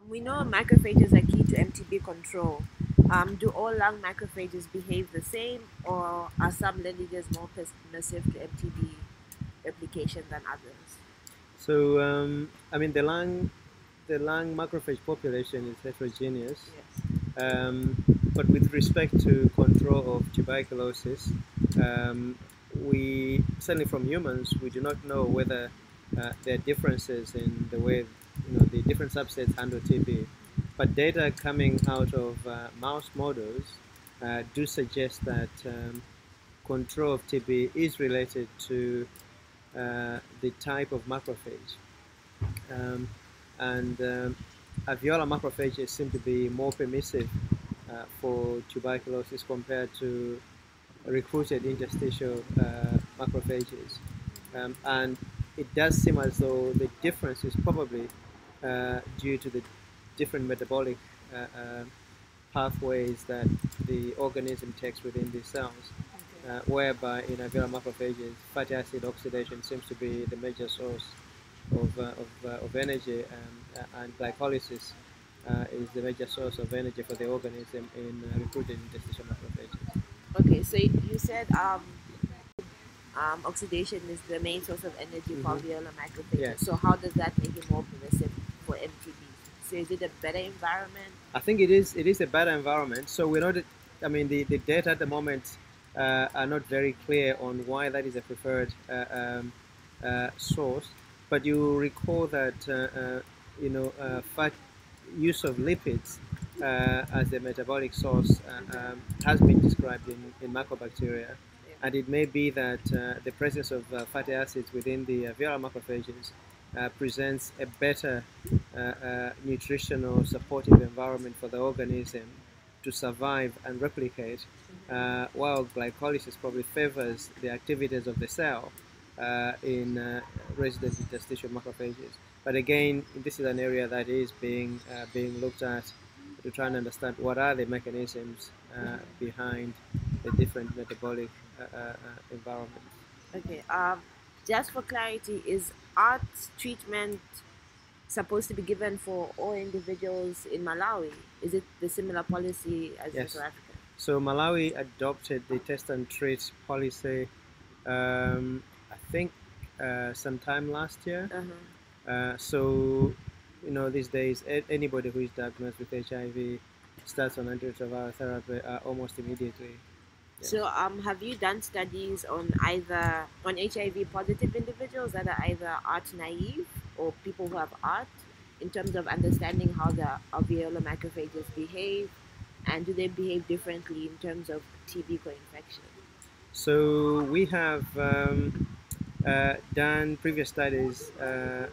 Um, we know macrophages are key to MTB control. Um, do all lung macrophages behave the same, or are some lineages more permissive to MTB replication than others? So, um, I mean, the lung, the lung macrophage population is heterogeneous. Yes. Um, but with respect to control of tuberculosis, um, we certainly from humans, we do not know whether uh, there are differences in the way you know the different subsets handle TB. But data coming out of uh, mouse models uh, do suggest that um, control of TB is related to uh, the type of macrophage. Um, and um, alveolar macrophages seem to be more permissive uh, for tuberculosis compared to recruited interstitial uh, macrophages. Um, and it does seem as though the difference is probably due to the different metabolic uh, uh, pathways that the organism takes within these cells. Uh, whereby in alveolar macrophages, fatty acid oxidation seems to be the major source of, uh, of, uh, of energy, um, and glycolysis is the major source of energy for the organism in recruited interstitial macrophages. Okay, so you said um, um, oxidation is the main source of energy mm-hmm. for alveolar macrophages. Yes. So how does that make it more permissive So is it a better environment? I think it is. It is a better environment. So we're not. I mean, the, the data at the moment uh, are not very clear on why that is a preferred uh, um, uh, source. But you recall that uh, uh, you know fat use of lipids as a metabolic source um, has been described in, in mycobacteria. And it may be that the presence of fatty acids within the alveolar macrophages uh, presents a better uh, uh, nutritional supportive environment for the organism to survive and replicate, uh, while glycolysis probably favors the activities of the cell uh, in uh, resident interstitial macrophages. But again, this is an area that is being being looked at to try and understand what are the mechanisms behind the different metabolic environments. Okay. Um, just for clarity, is ART treatment supposed to be given for all individuals in Malawi? Is it the similar policy as yes. in South Africa? So Malawi adopted the test and treat policy, um, I think, uh, sometime last year. Uh-huh. Uh, so, you know, these days, anybody who is diagnosed with HIV starts on antiretroviral therapy uh, almost immediately. So, um, have you done studies on either on HIV positive individuals that are either ART naive or people who have ART in terms of understanding how the alveolar macrophages behave, and do they behave differently in terms of TB co-infection? So we have um, uh, done previous studies uh,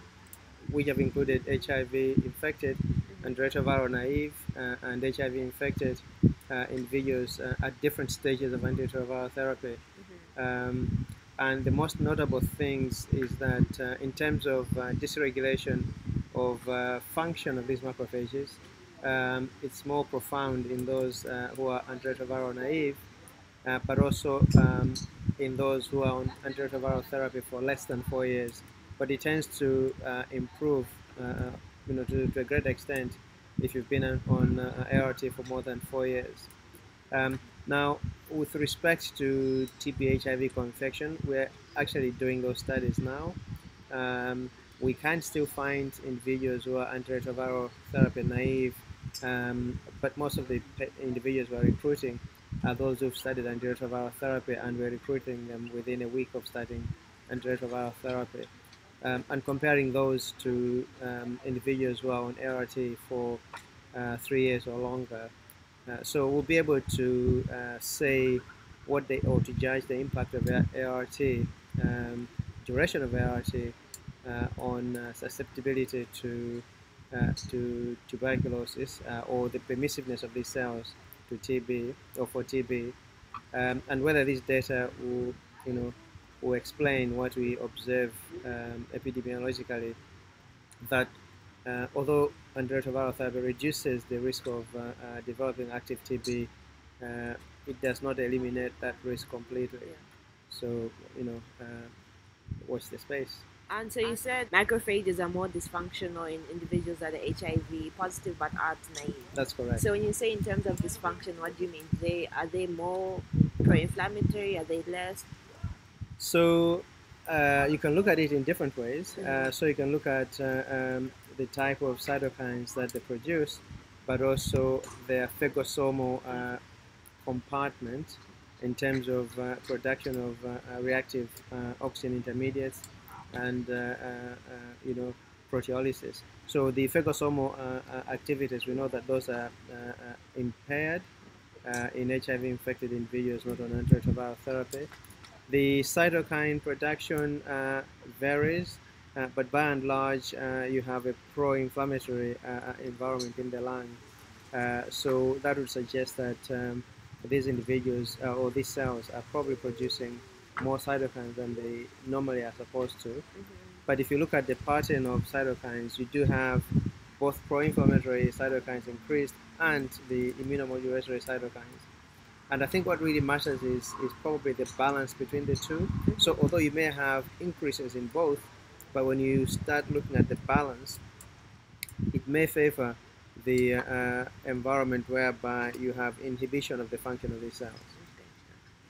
which have included HIV infected and retroviral naive uh, and HIV infected uh, individuals uh, at different stages of antiretroviral therapy. Mm-hmm. Um, and the most notable things is that uh, in terms of dysregulation of function of these macrophages, um, it's more profound in those who are antiretroviral naive, but also um, in those who are on antiretroviral therapy for less than four years. But it tends to improve you know, to, to a great extent if you've been on uh, ART for more than four years. Um, now, with respect to TB HIV co-infection, we're actually doing those studies now. Um, we can still find individuals who are antiretroviral therapy naive, um, but most of the individuals we're recruiting are those who've studied antiretroviral therapy, and we're recruiting them within a week of starting antiretroviral therapy um, and comparing those to um, individuals who are on ART for uh, three years or longer. Uh, so we'll be able to uh, say what they or to judge the impact of ART, um, duration of ART uh, on uh, susceptibility to uh, to tuberculosis or the permissiveness of these cells to TB or for TB, um, and whether these data will you know will explain what we observe um, epidemiologically that uh, although antiretroviral therapy reduces the risk of uh, uh, developing active TB, uh, it does not eliminate that risk completely. Yeah. So, you know, uh, watch the space. And so you said macrophages are more dysfunctional in individuals that are HIV positive but aren't naive. That's correct. So when you say in terms of dysfunction, what do you mean? They are they more pro-inflammatory? Are they less? So uh, you can look at it in different ways. Uh, so you can look at uh, um, the type of cytokines that they produce, but also their phagosomal uh, compartment in terms of uh, production of uh, reactive oxygen intermediates and you know proteolysis. So the phagosomal activities, we know that those are impaired in HIV-infected individuals not on antiretroviral therapy. The cytokine production uh, varies, uh, but by and large, uh, you have a pro-inflammatory uh, environment in the lung. Uh, so that would suggest that um, these individuals uh, or these cells are probably producing more cytokines than they normally are supposed to. Mm-hmm. But if you look at the pattern of cytokines, you do have both pro-inflammatory cytokines increased and the immunomodulatory cytokines. And I think what really matters is, is probably the balance between the two. So although you may have increases in both, but when you start looking at the balance, it may favor the uh, environment whereby you have inhibition of the function of these cells.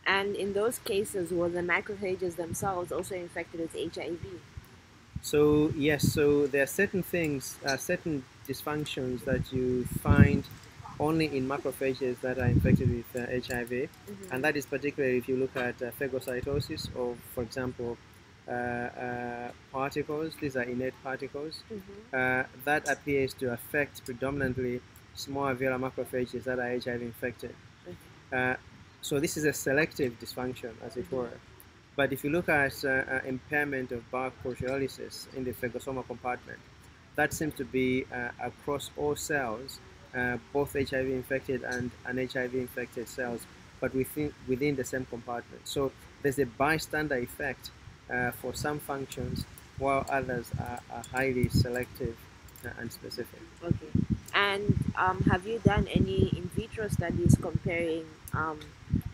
And in those cases, were the macrophages themselves also infected with HIV? So yes, so there are certain things, uh, certain dysfunctions that you find only in macrophages that are infected with uh, HIV, mm-hmm. and that is particularly if you look at uh, phagocytosis or, for example, uh, uh particles. These are innate particles. Mm-hmm. Uh, that appears to affect predominantly small alveolar macrophages that are HIV infected. Okay. Uh, so this is a selective dysfunction, as it mm-hmm. were. But if you look at impairment of bark proteolysis in the phagosomal compartment, that seems to be across all cells uh, both HIV infected and unHIV infected cells, but within, within the same compartment. So there's a bystander effect uh, for some functions, while others are, are highly selective uh, and specific. Okay. And um, have you done any in vitro studies comparing um,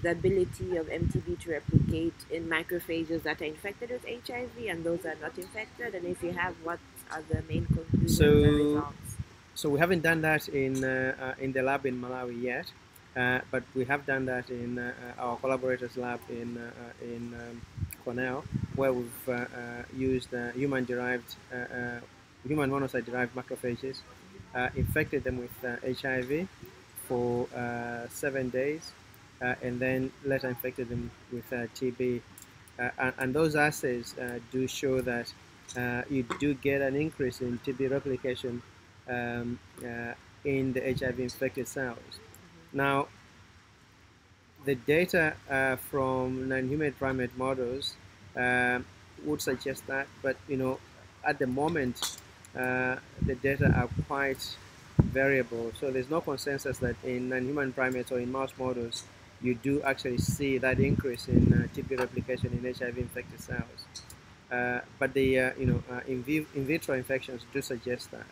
the ability of MTB to replicate in macrophages that are infected with HIV and those that are not infected? And if you have, what are the main conclusions so, and results? So we haven't done that in uh, uh, in the lab in Malawi yet, uh, but we have done that in uh, uh, our collaborators' lab in uh, in um, Cornell, where we've used human-derived human monocyte-derived macrophages, infected them with HIV for seven days, and then later infected them with TB. And, and, those assays do show that you do get an increase in TB replication um, uh, in the HIV infected cells. Mm-hmm. Now, the data uh, from non-human primate models uh, would suggest that, but you know, at the moment, uh, the data are quite variable. So there's no consensus that in non-human primates or in mouse models, you do actually see that increase in uh, TB replication in HIV-infected cells. Uh, but the you know in, in vitro infections do suggest that.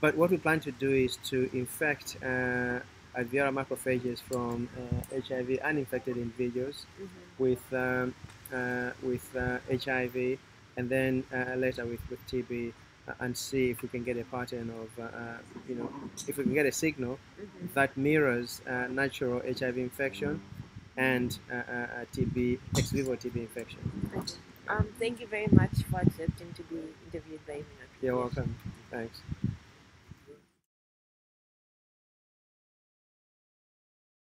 But what we plan to do is to infect uh, alveolar macrophages from uh, HIV uninfected individuals mm-hmm. with um, uh, with HIV uh, and then uh, later with, with TB uh, and see if we can get a pattern of, you know, if we can get a signal mm-hmm. that mirrors natural HIV infection and TB, ex vivo TB infection. Um, thank you very much for accepting to be interviewed by me. You're welcome. Thanks.